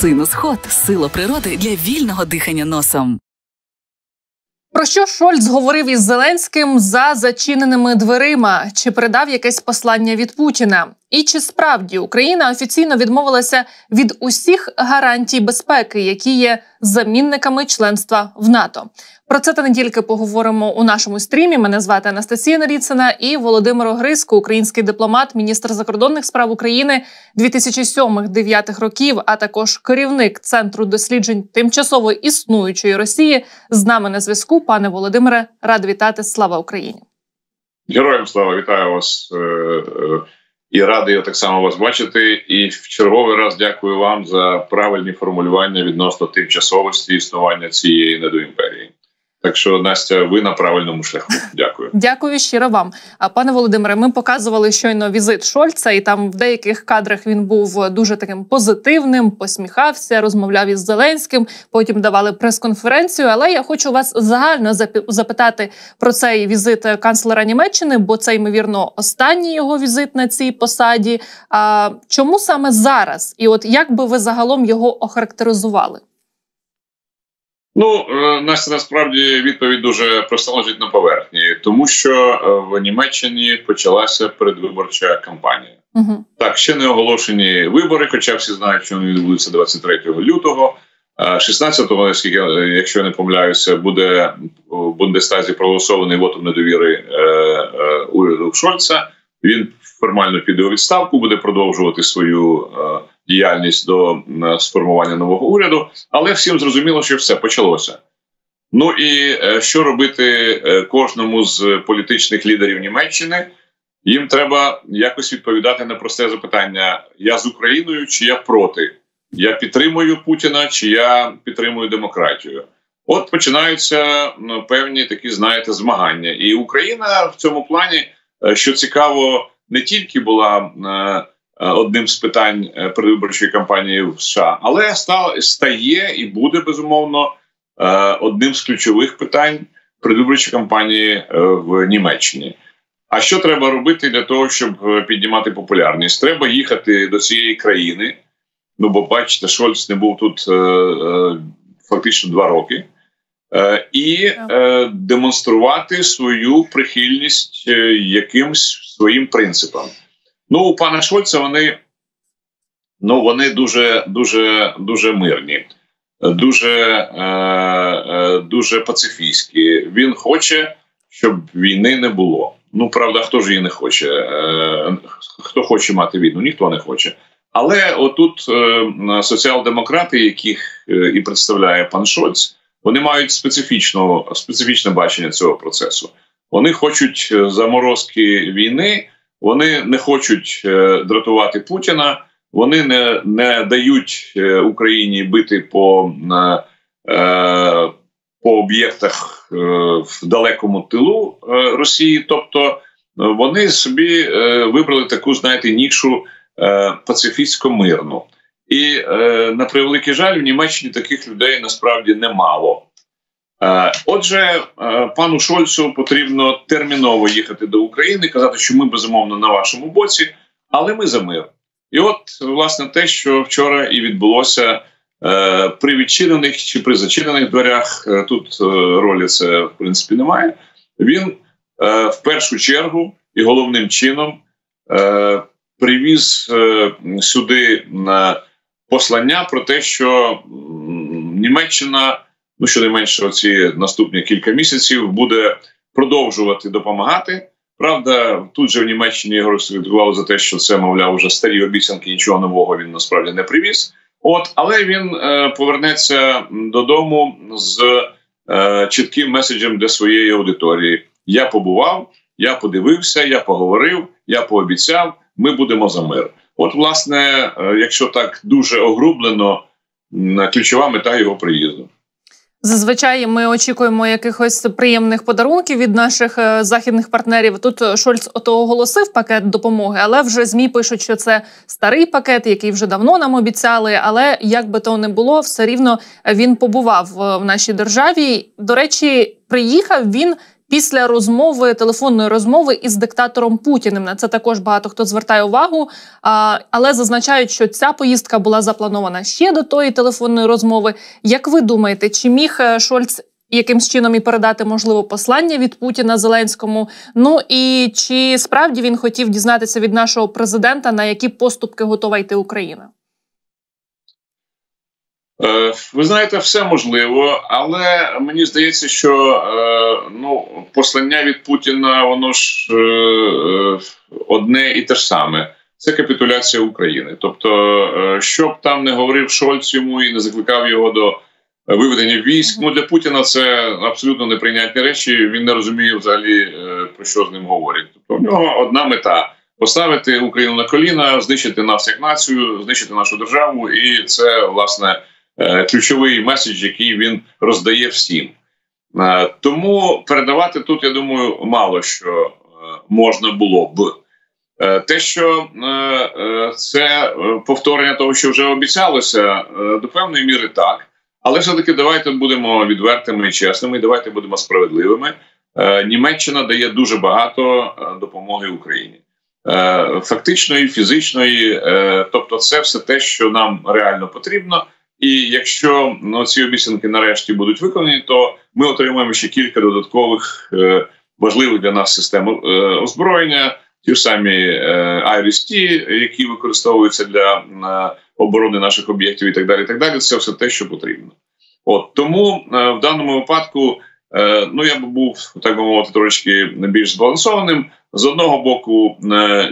Синус сила природи для вільного дихання носом. Про що Шольц говорив із Зеленським за зачиненими дверима? Чи передав якесь послання від Путіна? І чи справді Україна офіційно відмовилася від усіх гарантій безпеки, які є замінниками членства в НАТО? Про це та не тільки поговоримо у нашому стрімі. Мене звати Анастасія Наріцина і Володимир Огриско, український дипломат, міністр закордонних справ України 2007-2009 років, а також керівник центру досліджень тимчасово існуючої Росії. З нами на зв'язку, пане Володимире, рад вітати. Слава Україні! Героям слава вітаю вас. І радий так само вас бачити. І в черговий раз дякую вам за правильні формулювання відносно тимчасовості існування цієї недоімперії. Так що Настя, ви на правильному шляху. Дякую. Дякую щиро вам. А пане Володимире, ми показували щойно візит Шольца, і там в деяких кадрах він був дуже таким позитивним, посміхався, розмовляв із Зеленським. Потім давали прес-конференцію. Але я хочу вас загально запитати про цей візит канцлера Німеччини, бо це ймовірно останній його візит на цій посаді. А чому саме зараз? І от як би ви загалом його охарактеризували? Ну е, Настя, насправді відповідь дуже просто лежить на поверхні, тому що е, в Німеччині почалася передвиборча кампанія. Угу. Так, ще не оголошені вибори, хоча всі знають, що вони відбудуться 23 лютого. 16-го, наскільки якщо я не помиляюся, буде в Бундестазі проголосований вотом недовіри е, е, уряду Шольца. Він формально піде у відставку, буде продовжувати свою е, діяльність до е, сформування нового уряду, але всім зрозуміло, що все почалося. Ну і е, що робити е, кожному з політичних лідерів Німеччини? Їм треба якось відповідати на просте запитання: я з Україною чи я проти? Я підтримую Путіна, чи я підтримую демократію? От починаються ну, певні такі, знаєте, змагання. І Україна в цьому плані, що цікаво, не тільки була Е, одним з питань е, передвиборчої кампанії в США, але стає і буде безумовно е, одним з ключових питань передвиборчої кампанії в Німеччині. А що треба робити для того, щоб піднімати популярність? Треба їхати до цієї країни. Ну, бо бачите, Шольц не був тут е, е, фактично два роки, е, і демонструвати свою прихильність якимсь своїм принципам. Ну, у пана Шольца вони ну, вони дуже дуже дуже мирні, дуже е, е, дуже пацифійські. Він хоче, щоб війни не було. Ну, правда, хто ж її не хоче? Е, Хто хоче мати війну? Ніхто не хоче. Але отут е, соціал-демократи, яких е, і представляє пан Шольц, вони мають специфічне бачення цього процесу. Вони хочуть е, заморозки війни. Вони не хочуть е, дратувати Путіна, вони не не дають е, Україні бити по е, по об'єктах в далекому тилу Росії. Тобто вони собі вибрали таку, знаєте, нішу пацифістсько-мирну. І на превеликий жаль, в Німеччині таких людей насправді немало. Е, отже, е, пану Шольцу потрібно терміново їхати до України, казати, що ми безумовно на вашому боці, але ми за мир. І от власне те, що вчора і відбулося е, при відчинених чи при зачинених дверях. Тут ролі це в принципі немає. Він в першу чергу і головним чином привіз сюди послання про те, що Німеччина ну щонайменше оці наступні кілька місяців буде продовжувати допомагати. Правда, тут же в Німеччині його розслідували за те, що це, мовляв, вже старі обіцянки, нічого нового він насправді не привіз. От, але він е, повернеться додому з е, чітким меседжем для своєї аудиторії. Я побував, я подивився, я поговорив, я пообіцяв. Ми будемо за мир. От, власне, е, якщо так дуже огрублено, ключова мета його приїзду. Зазвичай ми очікуємо якихось приємних подарунків від наших е, західних партнерів. Тут е, Шольц ото оголосив пакет допомоги, але вже змі пишуть, що це старий пакет, який вже давно нам обіцяли. Але як би то не було, все рівно він побував в нашій державі. До речі, приїхав він після розмови телефонної розмови із диктатором Путіним. На це також багато хто звертає увагу, але зазначають, що ця поїздка була запланована ще до тої телефонної розмови. Як ви думаєте, чи міг е, Шольц якимсь чином і передати можливо послання від Путіна Зеленському? Ну і чи справді він хотів дізнатися від нашого президента на які поступки готова йти Україна? Е, ви знаєте, все можливо, але мені здається, що е, ну послання від Путіна, воно ж е, одне і те ж саме. Це капітуляція України. Тобто, що б там не говорив Шольц йому і не закликав його до виведення військ. Ну для Путіна це абсолютно неприйнятні речі. Він не розуміє взагалі про що з ним говорять. Тобто в нього одна мета. Поставити Україну на коліна, знищити нас як націю, знищити нашу державу, і це власне ключовий меседж, який він роздає всім. Е, тому передавати тут, я думаю, мало що е, можна було б. Те, що це повторення того, що вже обіцялося, до певної міри так. Але все-таки давайте будемо відвертими і чесними, давайте будемо справедливими. Німеччина дає дуже багато допомоги Україні, фактичної, фізичної, тобто, це все те, що нам реально потрібно. І якщо ну, ці обіцянки нарешті будуть виконані, то ми отримаємо ще кілька додаткових е, важливих для нас систем е, озброєння, ті ж самі е, IRIS-T, які використовуються для е, оборони наших об'єктів, і так далі. І так далі, це все те, що потрібно. От тому е, в даному випадку, е, ну я б був так би мовити, трошки більш збалансованим. З одного боку,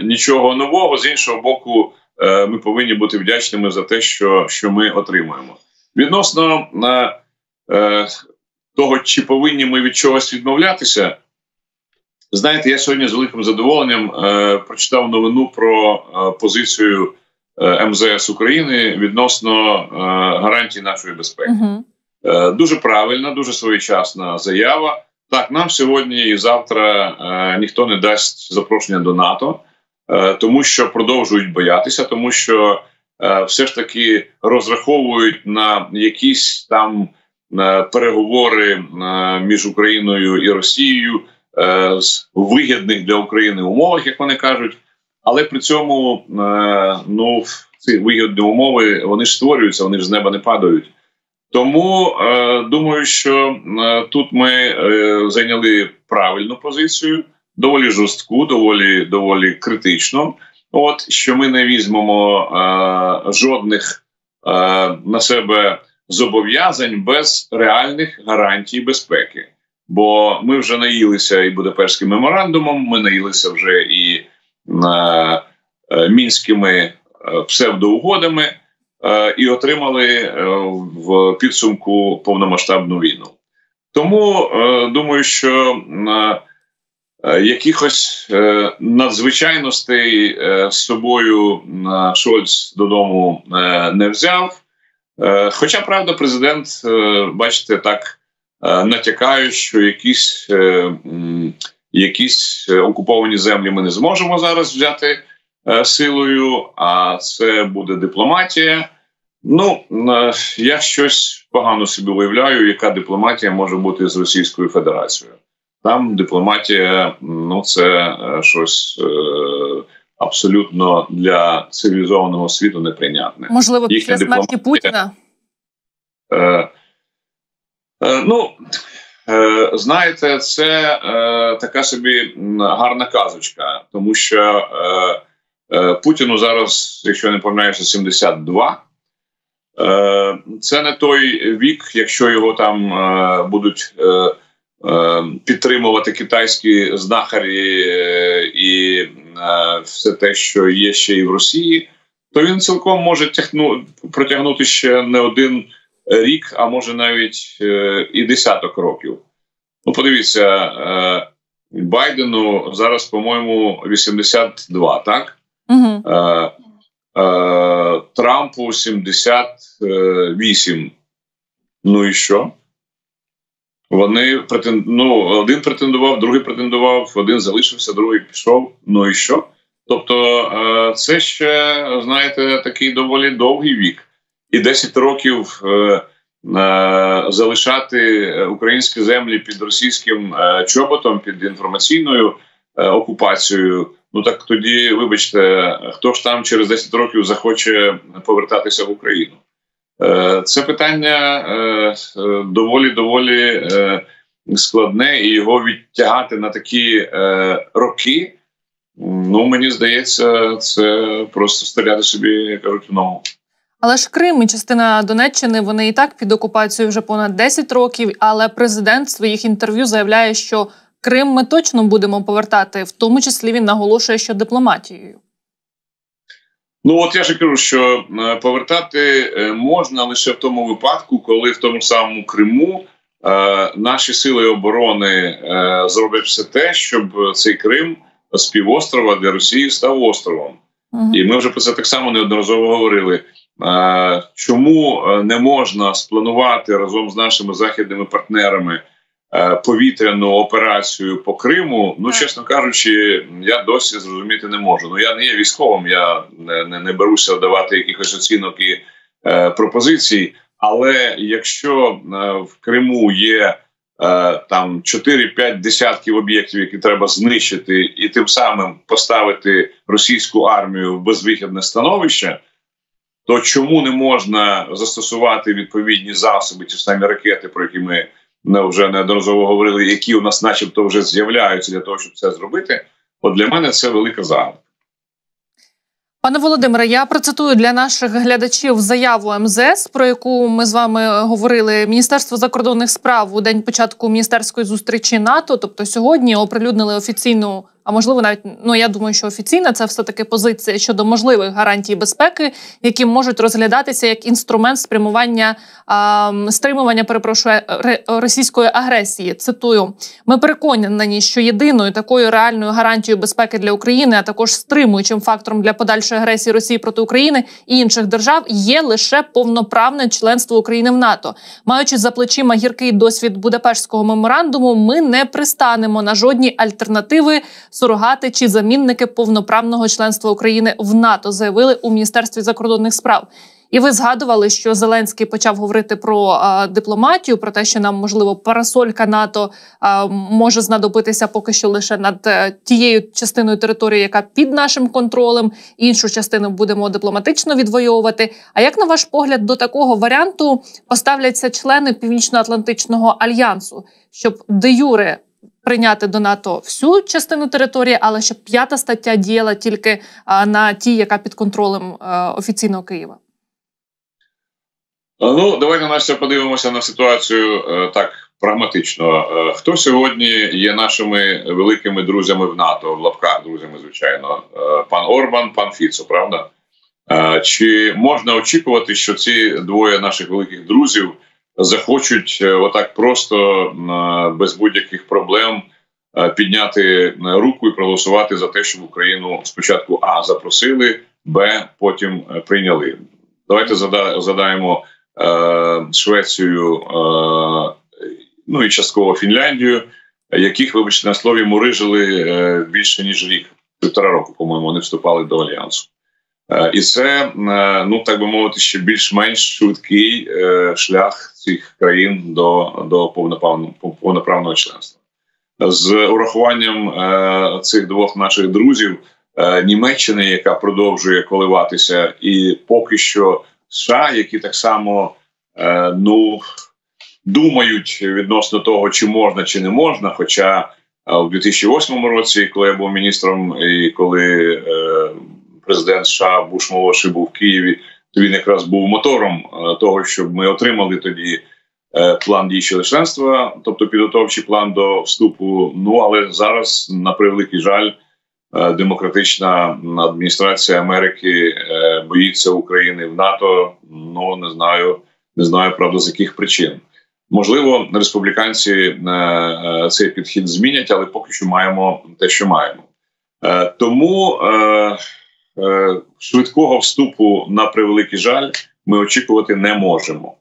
нічого нового, з іншого боку. Е, ми повинні бути вдячними за те, що що ми отримуємо. Відносно е, е, того, чи повинні ми від чогось відмовлятися. Знаєте, я сьогодні з великим задоволенням е, прочитав новину про е, позицію е, МЗС України відносно е, гарантій нашої безпеки. -huh. дуже правильна, дуже своєчасна заява. Так, нам сьогодні і завтра ніхто не дасть запрошення до НАТО. Е, тому що продовжують боятися, тому що е, все ж таки розраховують на якісь там е, переговори між Україною і Росією з вигідних для України умовах, як вони кажуть. Але при цьому ну ці вигідні умови вони ж створюються, вони ж з неба не падають. Тому думаю, що тут ми зайняли правильну позицію доволі жорстку, доволі доволі критично. От що ми не візьмемо е, жодних е, на себе зобов'язань без реальних гарантій безпеки. Бо ми вже наїлися і Будапештським меморандумом, ми наїлися вже і е, е, мінськими е, псевдоугодами е, і отримали е, в підсумку повномасштабну війну. Тому е, думаю, що якихось е, надзвичайностей е, з собою Шольц додому не взяв. Хоча правда, президент, бачите, так натякає, що якісь якісь окуповані землі ми не зможемо зараз взяти силою, а це буде дипломатія. Ну я щось погано собі уявляю, яка дипломатія може бути з Російською Федерацією. Там дипломатія, ну це е, щось е, абсолютно для цивілізованого світу неприйнятне. Можливо, після смерті Путіна. Е, е, ну е, знаєте, це е, така собі гарна казочка, тому що Путіну зараз, якщо не помиляюся, 72. Е, Це не той вік, якщо його там будуть. Е, Е, підтримувати китайські знахарі е, і е, все те, що є ще і в Росії, то він цілком може тягну протягнути ще не один рік, а може навіть і десяток років. Ну, подивіться, Байдену зараз, по-моєму, 82, так? Угу. Трампу 78. Ну і що? Вони претен... ну, один претендував, другий претендував, один залишився, другий пішов. Ну і що? Тобто, е, це ще знаєте такий доволі довгий вік, і 10 років е, залишати українські землі під російським чоботом, під інформаційною окупацією. Ну так тоді, вибачте, хто ж там через 10 років захоче повертатися в Україну? Це питання доволі доволі складне, і його відтягати на такі роки. Ну мені здається, це просто стріляти собі кажуть, в ногу. Але ж Крим і частина Донеччини вони і так під окупацією вже понад 10 років. Але президент в своїх інтерв'ю заявляє, що Крим ми точно будемо повертати, в тому числі він наголошує, що дипломатією. Ну от я ж кажу, що е, повертати е, можна лише в тому випадку, коли в тому самому Криму е, наші сили оборони е, зроблять все те, щоб цей Крим з півострова для Росії став островом. Угу. І ми вже про це так само неодноразово говорили. Чому е, не можна спланувати разом з нашими західними партнерами е, повітряну операцію по Криму? Ну, чесно кажучи, я досі зрозуміти не можу. Ну я не є військовим, я не не, не беруся давати якихось оцінок і е, пропозицій. Але якщо е, в Криму є Е, там 4-5 десятків об'єктів, які треба знищити, і тим самим поставити російську армію в безвихідне становище. То чому не можна застосувати відповідні засоби, ті самі ракети, про які ми вже неодноразово говорили, які у нас, начебто, вже з'являються для того, щоб це зробити? От для мене це велика загадка. Пане Володимире, я процитую для наших глядачів заяву МЗС, про яку ми з вами говорили. Міністерство закордонних справ у день початку міністерської зустрічі НАТО, тобто сьогодні, оприлюднили офіційну а можливо, навіть ну я думаю, що офіційна це все таки позиція щодо можливих гарантій безпеки, які можуть розглядатися як інструмент спрямування а, стримування, перепрошую російської агресії. Цитую, ми переконані, що єдиною такою реальною гарантією безпеки для України, а також стримуючим фактором для подальшої агресії Росії проти України і інших держав, є лише повноправне членство України в НАТО, маючи за плечима гіркий досвід Будапештського меморандуму, ми не пристанемо на жодні альтернативи сурогати чи замінники повноправного членства України в НАТО, заявили у міністерстві закордонних справ. І ви згадували, що Зеленський почав говорити про а, дипломатію, про те, що нам можливо парасолька НАТО а, може знадобитися поки що лише над а, е, тією частиною території, яка під нашим контролем. Іншу частину будемо дипломатично відвоювати. А як на ваш погляд до такого варіанту поставляться члени Північно-Атлантичного альянсу, щоб де юре прийняти до НАТО всю частину території, але щоб п'ята стаття діяла тільки на тій, яка під контролем офіційного Києва. Ну, давайте Настя, подивимося на ситуацію е, так прагматично. Е, хто сьогодні є нашими великими друзями в НАТО в лапках друзями, звичайно, е, пан Орбан, пан Фіцо, правда? Чи можна очікувати, що ці двоє наших великих друзів захочуть е, отак просто е, без будь-яких проблем е, підняти руку і проголосувати за те, щоб Україну спочатку а запросили, б потім прийняли. Давайте задаємо Швецію, ну і частково Фінляндію, яких, вибачте, на слові мурижили більше ніж рік, півтора року, по-моєму, вони вступали до альянсу. Е, і це е, ну так би мовити, ще більш-менш швидкий е, шлях цих країн до до повноправного повноправного членства з урахуванням цих двох наших друзів Німеччини, яка продовжує коливатися, і поки що США, які так само ну думають відносно того, чи можна чи не можна. Хоча у 2008 році, коли я був міністром, і коли президент США Буш молодший був в Києві, то він якраз був мотором е, того, щоб ми отримали тоді е, план діючого членства, тобто підготовчий план до вступу. Ну але зараз, на превеликий жаль, е, демократична адміністрація Америки боїться України в НАТО. Ну не знаю, не знаю правда з яких причин. Можливо, республіканці цей підхід змінять, але поки що маємо те, що маємо. Тому швидкого вступу на превеликий жаль ми очікувати не можемо.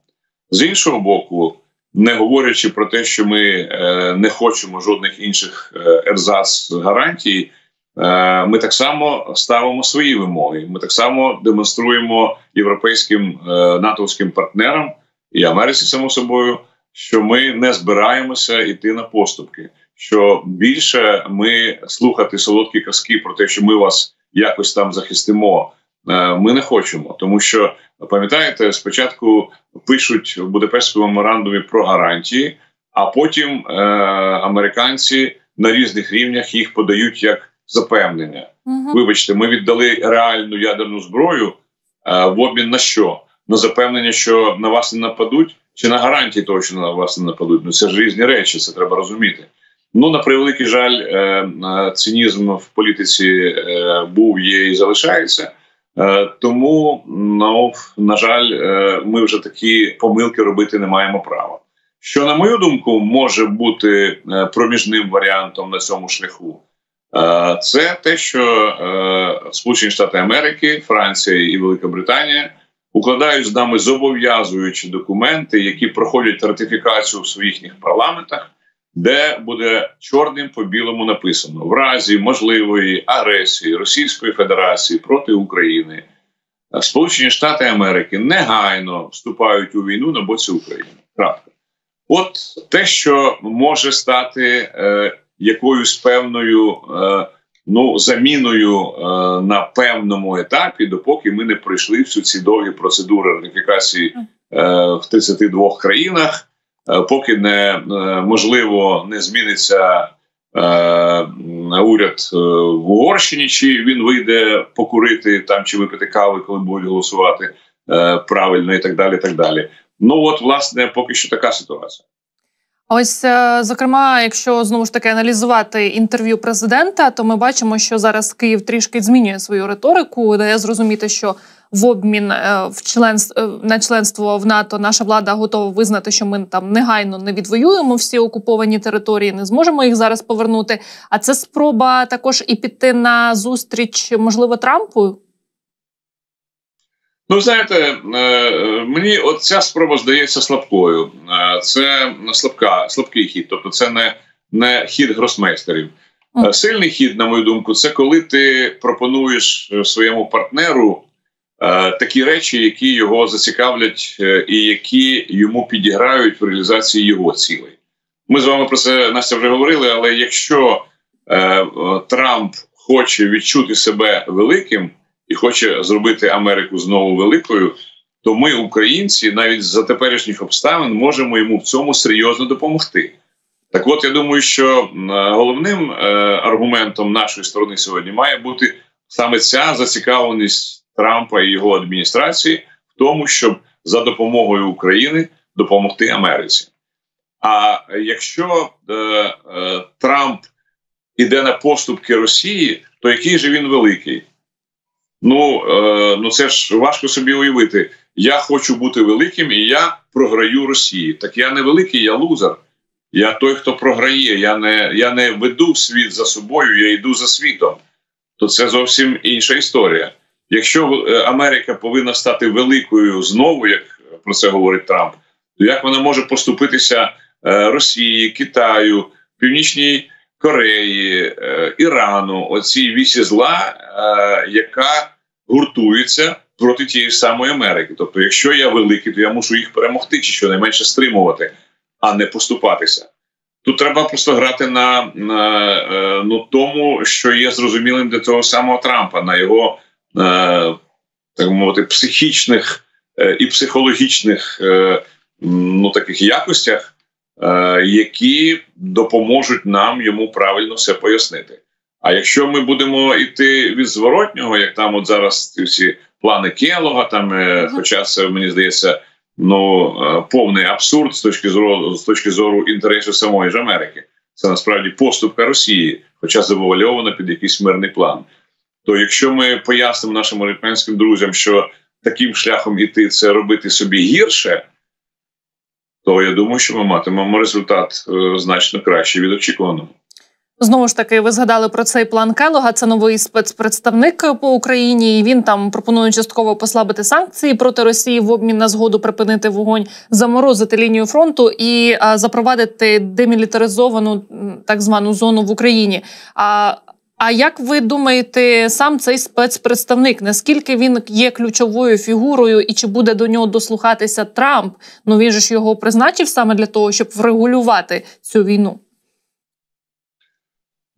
З іншого боку, не говорячи про те, що ми е, не хочемо жодних інших е, ерзац гарантій, ми так само ставимо свої вимоги. Ми так само демонструємо європейським натовським партнерам, і Америці, само собою, що ми не збираємося йти на поступки. Що більше ми слухати солодкі казки про те, що ми вас якось там захистимо, е, ми не хочемо, тому що пам'ятаєте, спочатку пишуть в Будапештському меморандумі про гарантії, а потім е, американці на різних рівнях їх подають як запевнення. Угу. Вибачте, ми віддали реальну ядерну зброю е, в обмін на що? На запевнення, що на вас не нападуть, чи на гарантії того, що на вас не нападуть. Ну це ж різні речі, це треба розуміти. Ну на превеликий жаль, е, е, цинізм в політиці е, був, є і залишається. Тому ну, на жаль, ми вже такі помилки робити не маємо права. Що, на мою думку, може бути проміжним варіантом на цьому шляху, це те, що Сполучені Штати Америки, Франція і Велика Британія укладають з нами зобов'язуючі документи, які проходять ратифікацію в своїх парламентах де буде чорним по білому написано в разі можливої агресії Російської Федерації проти України. Сполучені Штати Америки негайно вступають у війну на боці України. Крапка. От те, що може стати е, якоюсь певною е, ну, заміною е, на певному етапі, допоки ми не пройшли всю ці довгі процедури ратифікації е, в 32 країнах. Е, поки не е, можливо не зміниться е, уряд в Угорщині, чи він вийде покурити там чи випити кави, коли будуть голосувати правильно, і так далі. І так далі. Ну от власне поки що така ситуація. Ось зокрема, якщо знову ж таки аналізувати інтерв'ю президента, то ми бачимо, що зараз Київ трішки змінює свою риторику, дає зрозуміти, що в обмін е, в членство е, на членство в НАТО наша влада готова визнати, що ми там негайно не відвоюємо всі окуповані території, не зможемо їх зараз повернути. А це спроба також і піти на зустріч, можливо, Трампу. Ну, знаєте, е, мені от ця спроба здається слабкою. Це слабка, слабкий хід, тобто це не не хід гросмейстерів. Сильний хід, на мою думку, це коли ти пропонуєш своєму партнеру Е, такі речі, які його зацікавлять, е, і які йому підіграють в реалізації його цілей. Ми з вами про це Настя вже говорили. Але якщо е, Трамп хоче відчути себе великим і хоче зробити Америку знову великою, то ми, українці, навіть за теперішніх обставин, можемо йому в цьому серйозно допомогти. Так, от я думаю, що головним аргументом нашої сторони сьогодні має бути саме ця зацікавленість. Трампа і його адміністрації в тому, щоб за допомогою України допомогти Америці. А якщо е, е, Трамп іде на поступки Росії, то який же він великий? Ну е, ну це ж важко собі уявити. Я хочу бути великим, і я програю Росії. Так я не великий, я лузер. Я той, хто програє. Я не я не веду світ за собою, я йду за світом. То це зовсім інша історія. Якщо е, Америка повинна стати великою знову, як про це говорить Трамп, то як вона може поступитися е, Росії, Китаю, Північній Кореї, е, Ірану, оцій вісі зла, яка гуртується проти тієї самої Америки? Тобто, якщо я великий, то я мушу їх перемогти, чи щонайменше стримувати, а не поступатися. Тут треба просто грати на, на ну, тому, що є зрозумілим для того самого Трампа, на його Е, так мовити, психічних е, і психологічних е, ну, таких якостях, які допоможуть нам йому правильно все пояснити. А якщо ми будемо йти від зворотнього, як там от зараз ці всі плани Келога, там, mm-hmm. хоча це мені здається, ну повний абсурд з точки зору з точки зору інтересів самої ж Америки, це насправді поступка Росії, хоча завуальована під якийсь мирний план. То якщо ми пояснимо нашим американським друзям, що таким шляхом іти це робити собі гірше, то я думаю, що ми матимемо результат е, значно краще від очікуваного. Знову ж таки, ви згадали про цей план Келога. Це новий спецпредставник по Україні. і Він там пропонує частково послабити санкції проти Росії в обмін на згоду припинити вогонь, заморозити лінію фронту і а, запровадити демілітаризовану так звану зону в Україні. А А як ви думаєте, сам цей спецпредставник? Наскільки він є ключовою фігурою, і чи буде до нього дослухатися Трамп? Ну він же ж його призначив саме для того, щоб врегулювати цю війну?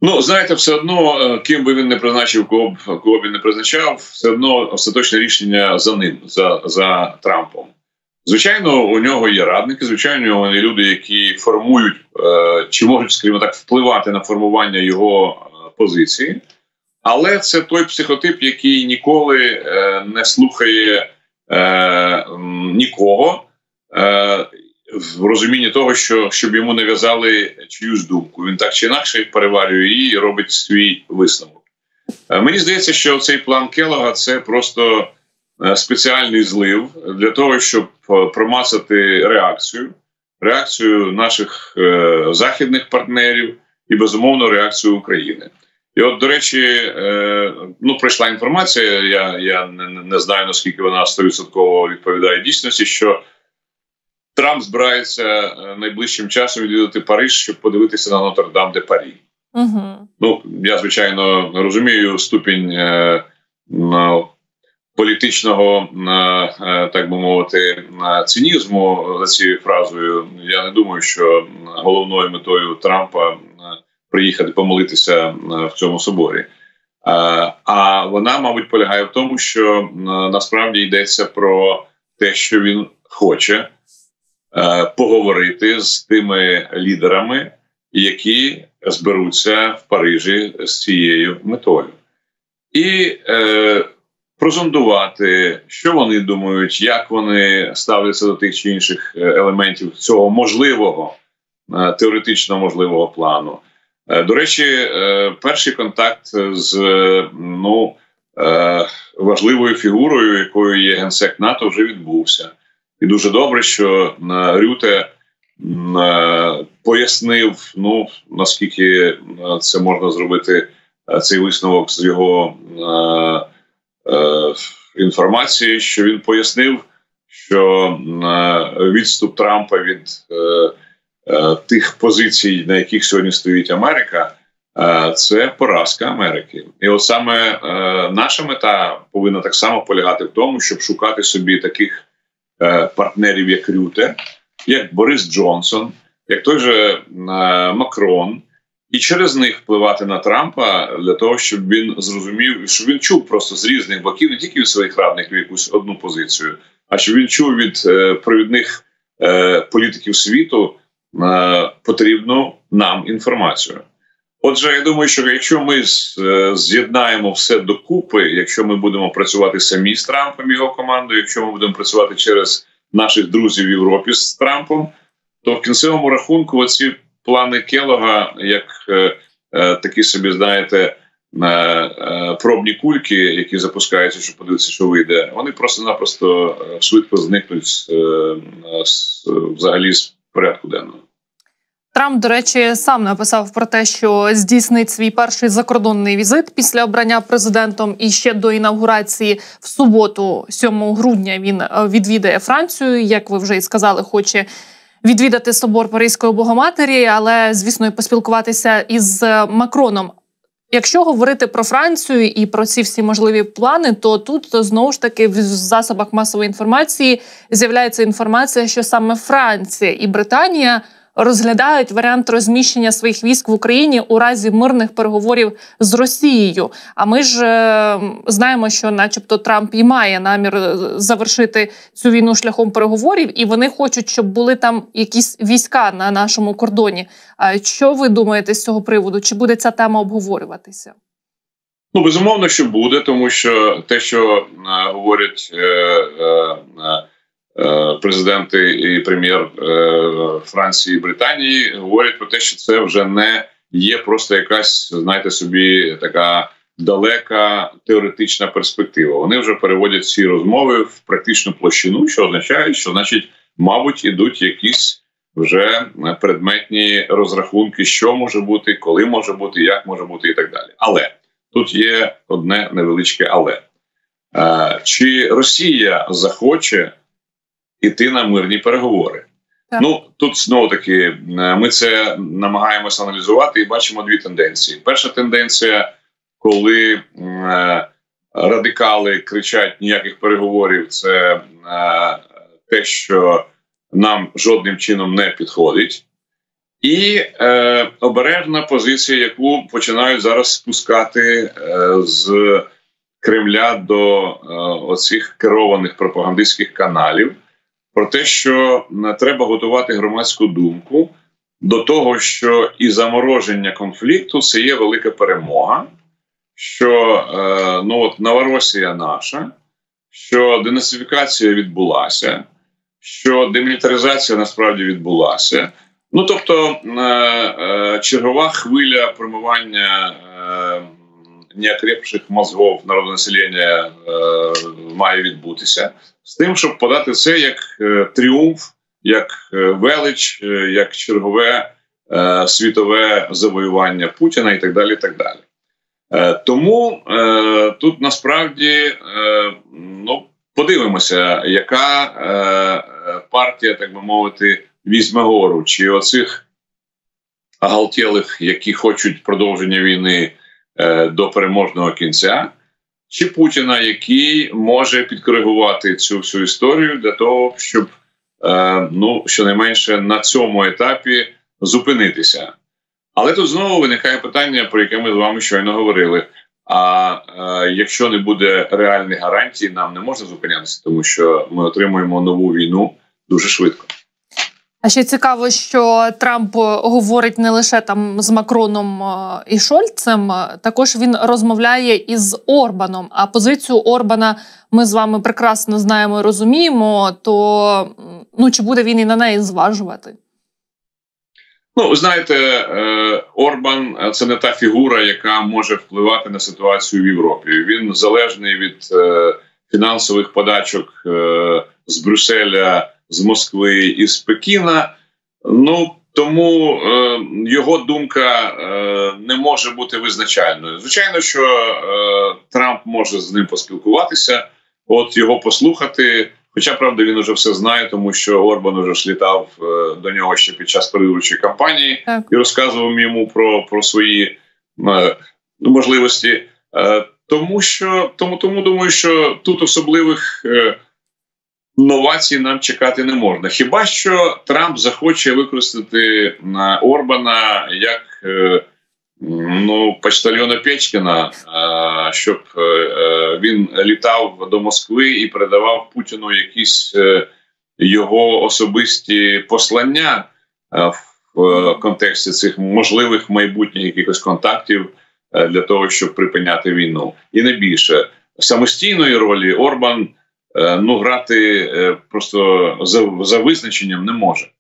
Ну, знаєте, все одно, е, ким би він не призначив, кого б кого б він не призначав, все одно остаточне рішення за ним, за за Трампом. Звичайно, у нього є радники, звичайно, є люди, які формують е, чи можуть, скажімо так, впливати на формування його позиції. Але це той психотип, який ніколи е, не слухає е, нікого. Е, в розумінні того, що щоб йому нав'язали чиюсь думку. Він так чи інакше переварює її і робить свій висновок. Мені здається, що цей план Келога це просто спеціальний злив для того, щоб промацати реакцію, реакцію наших західних партнерів і безумовно реакцію України. І, от, до речі, е, ну прийшла інформація. Я я не, не знаю наскільки вона 100% відповідає дійсності. що Трамп збирається е, найближчим часом відвідати Париж, щоб подивитися на Нотр-Дам де Парі. Угу. Ну я звичайно розумію ступінь е, політичного, е, так би мовити, цинізму за цією фразою. Я не думаю, що головною метою Трампа приїхати помолитися в цьому соборі. А вона, мабуть, полягає в тому, що насправді йдеться про те, що він хоче. Е, поговорити з тими лідерами, які зберуться в Парижі з цією метою, і е, прозондувати, що вони думають, як вони ставляться до тих чи інших е, елементів цього можливого е, теоретично можливого плану. До речі, перший контакт з ну важливою фігурою, якою є генсек НАТО, вже відбувся. І дуже добре, що Рюте пояснив, ну наскільки це можна зробити цей висновок з його інформації, що він пояснив, що відступ Трампа від е, е, тих позицій, на яких сьогодні стоїть Америка. Це поразка Америки, і от саме е, наша мета повинна так само полягати в тому, щоб шукати собі таких Е, партнерів, як Рюте, як Борис Джонсон, як той же е, Макрон, і через них впливати на Трампа для того, щоб він зрозумів, щоб він чув просто з різних боків, не тільки від своїх радників якусь одну позицію, а щоб він чув від е, провідних політиків світу потрібну нам інформацію. Отже, я думаю, що якщо ми е, з'єднаємо все докупи, якщо ми будемо працювати самі з Трампом його командою, якщо ми будемо працювати через наших друзів в Європі з Трампом, то в кінцевому рахунку оці плани Келога, як е, е, такі собі, знаєте, е, е, пробні кульки, які запускаються, щоб подивитися, що вийде, вони просто-напросто е, швидко зникнуть з, взагалі з порядку денного. Трамп, до речі, сам написав про те, що здійснить свій перший закордонний візит після обрання президентом. І ще до інавгурації в суботу, 7 грудня, він е, відвідає Францію. Як ви вже і сказали, хоче відвідати собор Паризької Богоматері, але звісно, і поспілкуватися із Макроном. Якщо говорити про Францію і про ці всі можливі плани, то тут знову ж таки в засобах масової інформації з'являється інформація, що саме Франція і Британія розглядають варіант розміщення своїх військ в Україні у разі мирних переговорів з Росією. А ми ж е, знаємо, що, начебто, Трамп і має намір е, завершити цю війну шляхом переговорів, і вони хочуть, щоб були там якісь війська на нашому кордоні. А що ви думаєте з цього приводу? Чи буде ця тема обговорюватися? Ну, безумовно, що буде, тому що те, що е, говорять е, е, президенти і прем'єр е, Франції і Британії говорять про те, що це вже не є просто якась, знаєте, собі така далека теоретична перспектива. Вони вже переводять ці розмови в практичну площину, що означає, що значить, мабуть, ідуть якісь вже предметні розрахунки, що може бути, коли може бути, як може бути, і так далі. Але тут є одне невеличке але. Е, чи Росія захоче іти на мирні переговори. Так. Ну тут знову таки е, ми це намагаємося аналізувати і бачимо дві тенденції. Перша тенденція коли радикали кричать ніяких переговорів, це те, що нам жодним чином не підходить. І е, обережна позиція, яку починають зараз спускати е, з Кремля до е, оцих керованих пропагандистських каналів, про те, що треба готувати громадську думку до того, що і замороження конфлікту це є велика перемога, що е, ну от Новоросія наша, що денацифікація відбулася, що демілітаризація насправді відбулася. Ну тобто е, е, чергова хвиля промивання неокрепших мозгов народонаселення має відбутися з тим, щоб подати це як тріумф, як велич, як чергове світове завоювання Путіна і так далі. І так далі. Тому тут насправді ну, подивимося, яка партія, так би мовити візьме гору, чи оцих галтєлих, які хочуть продовження війни е, до переможного кінця, чи Путіна, який може підкоригувати цю всю історію для того, щоб е, ну щонайменше на цьому етапі зупинитися. Але тут знову виникає питання, про яке ми з вами щойно говорили. А е, якщо не буде реальних гарантій, нам не можна зупинятися, тому що ми отримуємо нову війну дуже швидко. А ще цікаво, що Трамп говорить не лише там з Макроном е, і Шольцем, е, також він розмовляє із Орбаном. А позицію Орбана ми з вами прекрасно знаємо і розуміємо. То ну чи буде він і на неї зважувати? Ну, знаєте, е, Орбан це не та фігура, яка може впливати на ситуацію в Європі. Він залежний від фінансових подачок з Брюсселя з Москви і з Пекіна. Ну тому е, його думка е, не може бути визначальною. Звичайно, що е, Трамп може з ним поспілкуватися, от його послухати. Хоча правда він уже все знає, тому що Орбан уже ж літав е, до нього ще під час передвиборчої кампанії так. і розказував йому про про свої е, можливості. Е, тому що тому, тому думаю, що тут особливих новацій нам чекати не можна. Хіба що Трамп захоче використати Орбана як е, ну почтальона Печкіна, е, щоб е, він літав до Москви і передавав Путіну якісь його особисті послання в контексті цих можливих майбутніх якихось контактів для того, щоб припиняти війну, і не більше самостійної ролі Орбан. Е, ну грати е, просто за, за визначенням не може.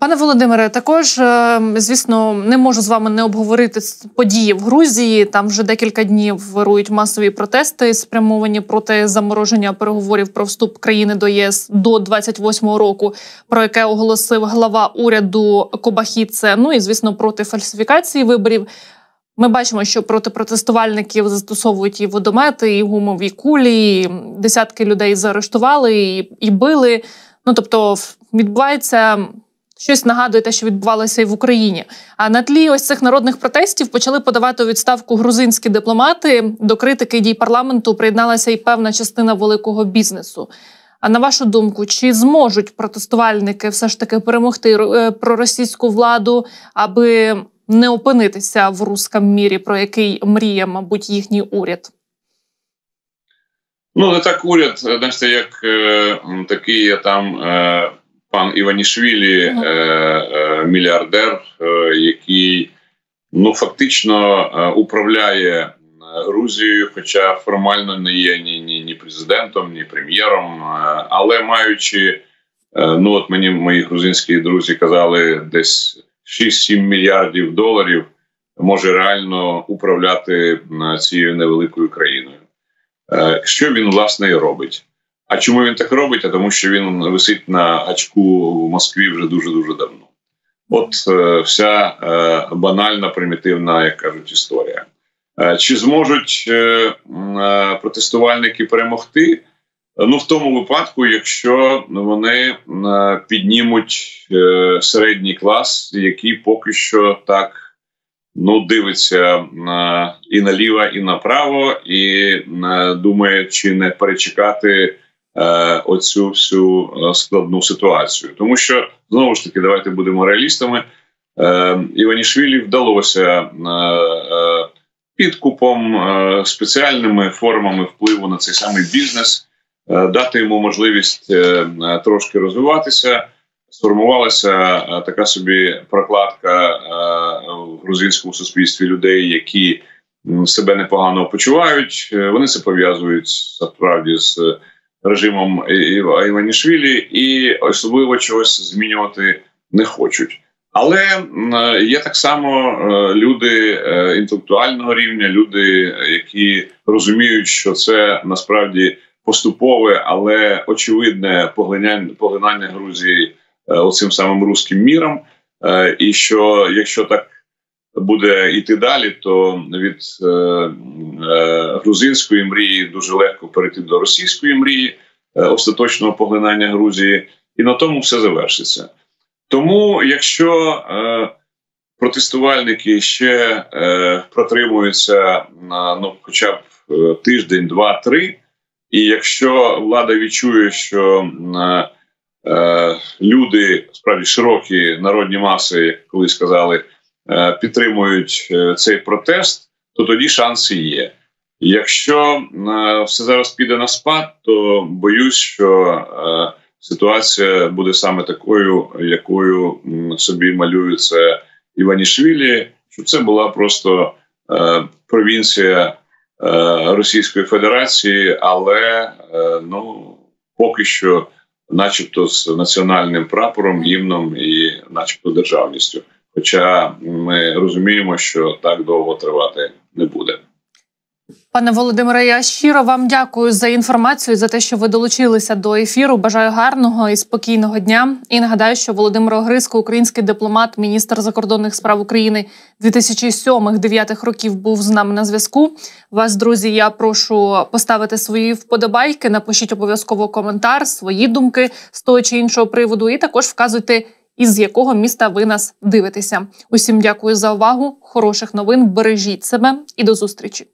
Пане Володимире, також е, звісно не можу з вами не обговорити події в Грузії. Там вже декілька днів вирують масові протести, спрямовані проти замороження переговорів про вступ країни до ЄС до 28-го року, про яке оголосив глава уряду Кобахіце. Ну і звісно, проти фальсифікації виборів. Ми бачимо, що проти протестувальників застосовують і водомети, і гумові кулі. і Десятки людей заарештували і, і били. Ну тобто, відбувається. Щось нагадує те, що відбувалося і в Україні. А на тлі ось цих народних протестів почали подавати у відставку грузинські дипломати. До критики дій парламенту приєдналася і певна частина великого бізнесу. А на вашу думку, чи зможуть протестувальники все ж таки перемогти е, проросійську владу, аби не опинитися в рускому мірі, про який мріє, мабуть, їхній уряд? Ну, не так уряд, знаєте, як е, такий там е, пан Іванішвілі, е, е, мільярдер, е, який ну фактично е, управляє Грузією, хоча формально не є ні ні, ні президентом, ні прем'єром, е, але маючи, ну от мені мої грузинські друзі казали, десь 6-7 мільярдів доларів може реально управляти цією невеликою країною. Е, що він власне і робить? А чому він так робить? А тому, що він висить на гачку в Москві вже дуже дуже давно. От е, вся е, банальна, примітивна, як кажуть, історія. Чи зможуть протестувальники перемогти? Ну, в тому випадку, якщо вони піднімуть е, середній клас, який поки що так ну дивиться на і наліво, і направо, і думає, чи не перечекати оцю всю складну ситуацію, тому що знову ж таки, давайте будемо реалістами. Іванішвілі вдалося підкупом, е, спеціальними формами впливу на цей самий бізнес, е, дати йому можливість е, трошки розвиватися. Сформувалася така собі прокладка в грузинському суспільстві людей, які себе непогано почувають. Вони це пов'язують справді з режимом Іванішвілі і особливо чогось змінювати не хочуть. Але є так само е, люди е, інтелектуального рівня, люди, які розуміють, що це насправді поступове, але очевидне поглинання поглинання Грузії е, оцим самим руським міром. І що якщо так буде йти далі, то від грузинської мрії дуже легко перейти до російської мрії остаточного поглинання Грузії, і на тому все завершиться. Тому, якщо е, протестувальники ще е, протримуються на ну, хоча б е, тиждень, два-три, і якщо влада відчує, що е, е, люди справді широкі народні маси, як колись сказали, е, підтримують е, цей протест, то тоді шанси є. Якщо е, все зараз піде на спад, то боюсь, що е, ситуація буде саме такою, якою собі малюється Іванішвілі, щоб це була просто провінція Російської Федерації, але е, ну поки що, начебто, з національним прапором, гімном і, начебто, державністю. Хоча ми розуміємо, що так довго тривати не буде. Пане Володимире, я щиро вам дякую за інформацію за те, що ви долучилися до ефіру. Бажаю гарного і спокійного дня. І нагадаю, що Володимир Огриско, український дипломат, міністр закордонних справ України 2007-2009 років, був з нами на зв'язку. Вас, друзі, я прошу поставити свої вподобайки. Напишіть обов'язково коментар, свої думки з того чи іншого приводу, і також вказуйте. Із якого міста ви нас дивитеся? Усім дякую за увагу. Хороших новин. Бережіть себе і до зустрічі.